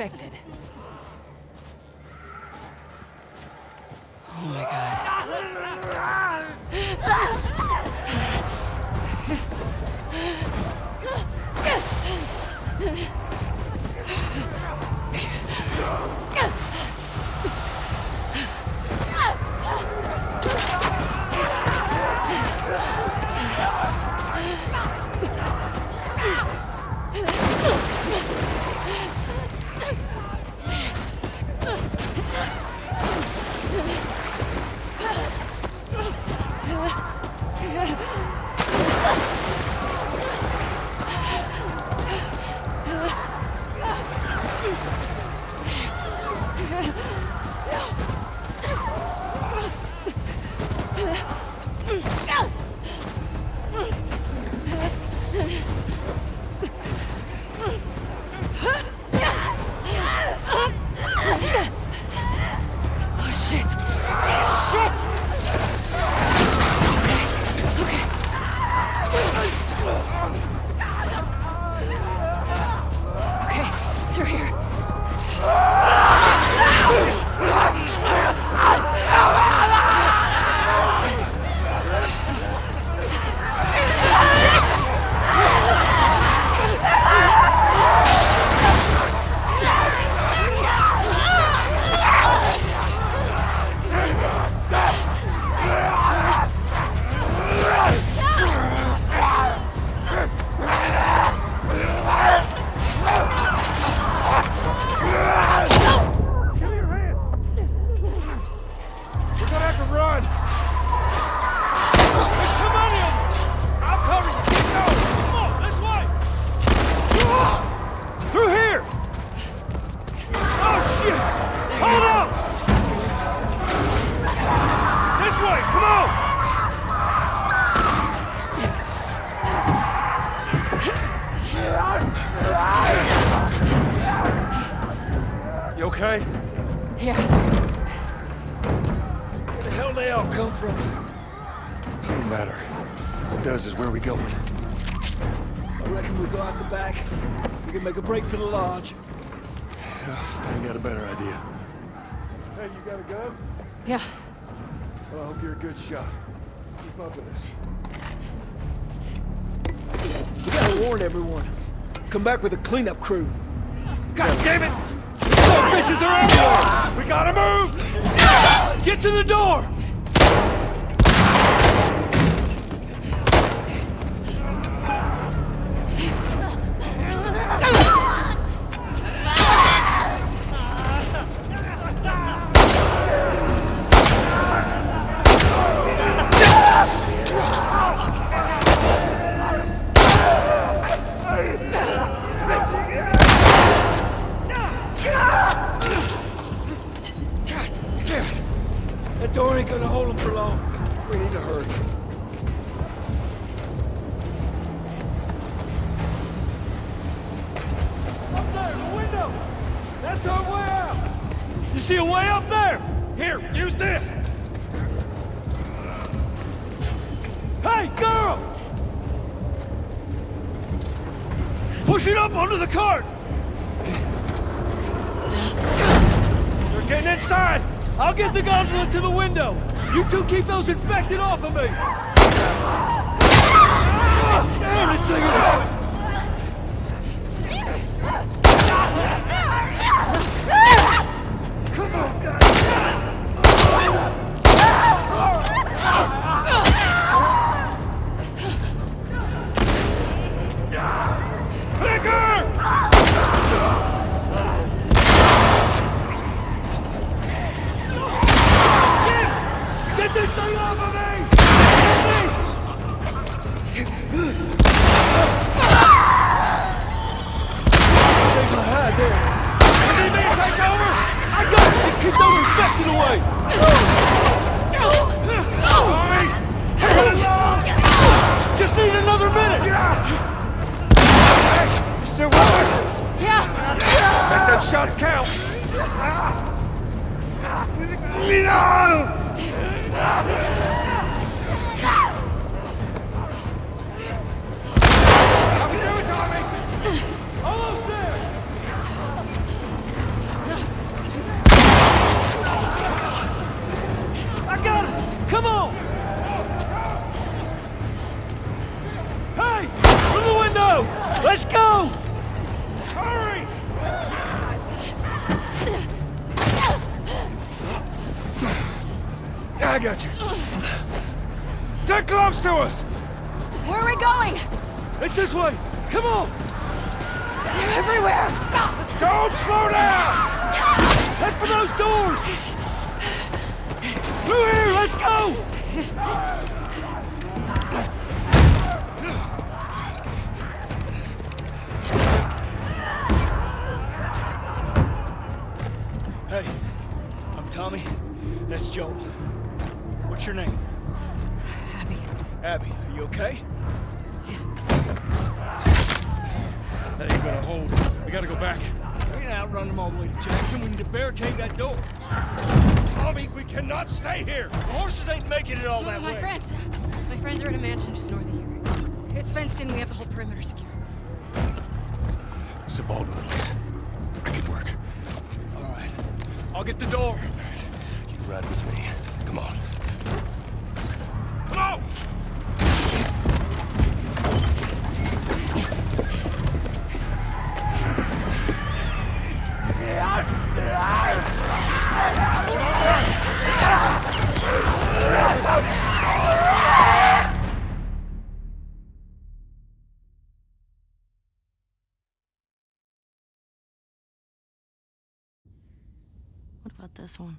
Infected. You okay? Yeah. Where the hell they all come from? Don't matter. What does is where we going. I reckon we go out the back. We can make a break for the lodge. Yeah, I ain't got a better idea. Hey, you got a gun? Yeah. Well, I hope you're a good shot. Keep up with us. We gotta warn everyone. Come back with a cleanup crew. God damn it! Fishes are everywhere! We gotta move! Get to the door! That's our way out! You see a way up there? Here, use this! Hey, girl! Push it up onto the cart! They're getting inside! I'll get the gondola to the window! You two keep those infected off of me! Damn, this thing is! Them shots count! Come on! Hey! Through the window! Let's go! I got you. They're close to us! Where are we going? It's this way. Come on. They're everywhere! Don't slow down! Head for those doors. Through here. Let's go. Hey, I'm Tommy. That's Joel. What's your name? Abby. Abby, are you okay? That ain't gonna hold. We gotta go back. We can outrun them all the way to Jackson. We need to barricade that door. Tommy, we cannot stay here! The horses ain't making it all that my way. friends. My friends are at a mansion just north of here. It's fenced in. We have the whole perimeter secure. It's a Baldwin place. I could work. All right. I'll get the door. All right. You ride with me. Come on. What about this one?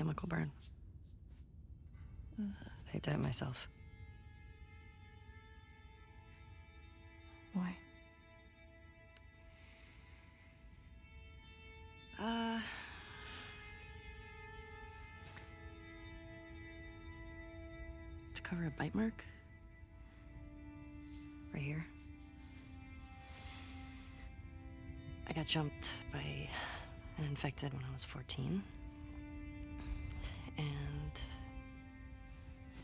chemical burn. I did it myself. Why? Uh. To cover a bite mark. Right here. I got jumped by an infected when I was 14.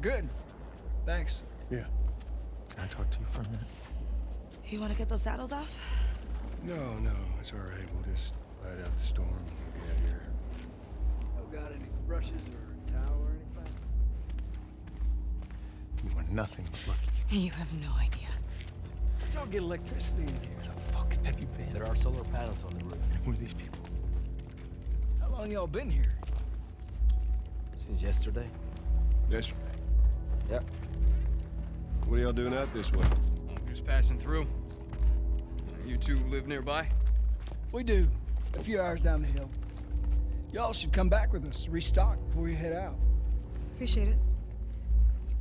Good. Thanks. Yeah. Can I talk to you for a minute? You want to get those saddles off? No, no, it's all right. We'll just ride out the storm and we'll get out of here. Y'all got any brushes or towel or anything? You want nothing but lucky. You have no idea. Don't get electricity in here. Where the fuck have you been? There are solar panels on the roof. And who are these people? How long y'all been here? Since yesterday? Yesterday. Yep. What are y'all doing out this way? Just passing through. You two live nearby? We do. A few hours down the hill. Y'all should come back with us, restock before you head out. Appreciate it.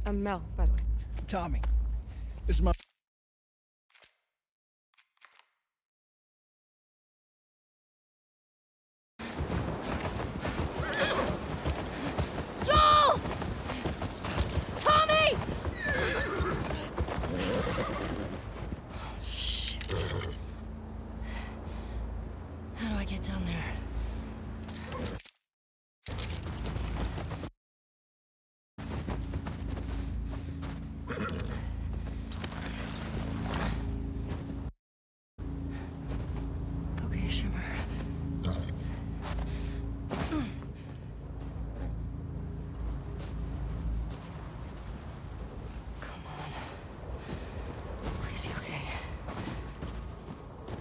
I'm Mel, by the way. Tommy, this is my. Joel! Tommy! Shit. How do I get down there? Okay, Shimmer. Come on. Please be okay.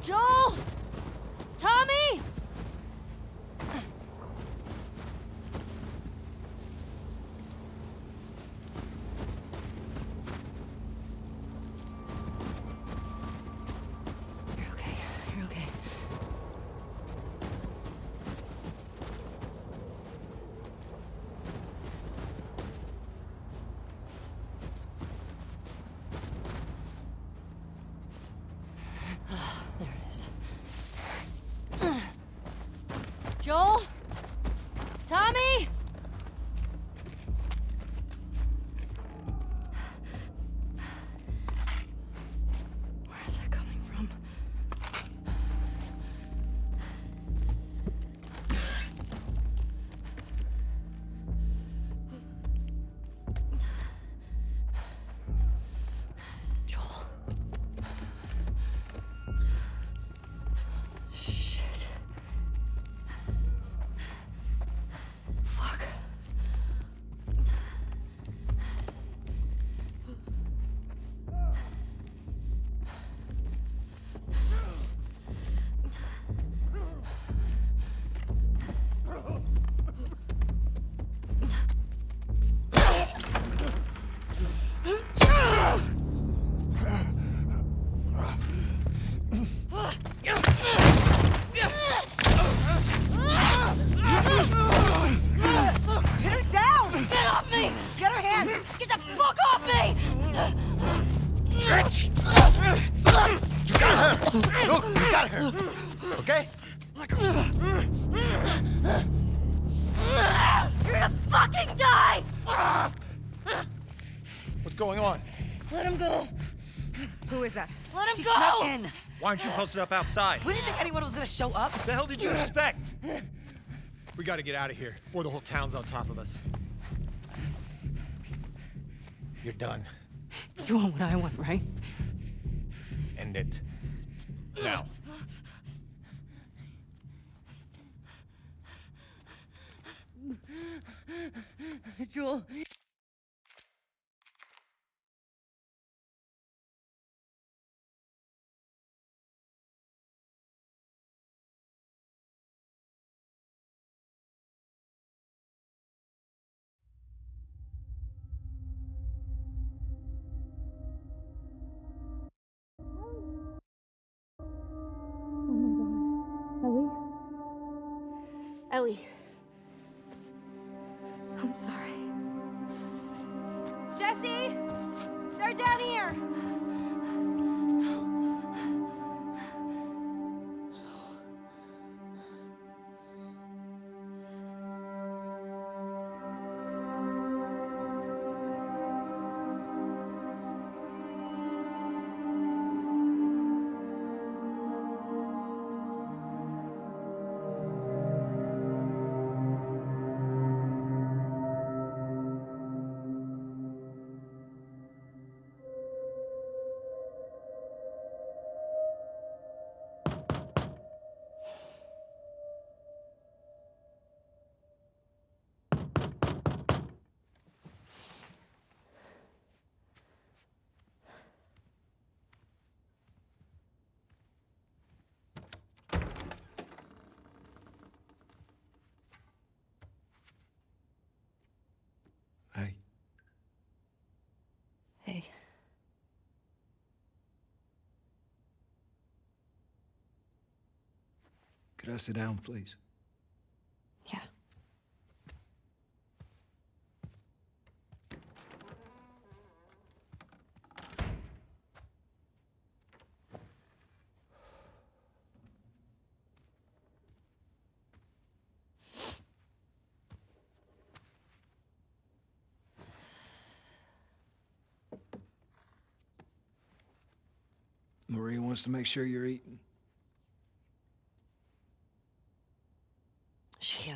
Joel! Tommy! You're okay. You're okay. Ah, there it is. Joel? Tommy? Going on? Let him go. Who is that? Let him She go! snuck in. Why aren't you posted up outside? We didn't think anyone was gonna show up. the hell did you expect? We gotta get out of here before the whole town's on top of us. You're done. You want what I want, right? End it. Now. Joel. Ellie. I'm sorry. Jesse! They're down here! Could I sit down, please? Yeah. Maria wants to make sure you're eating. She can't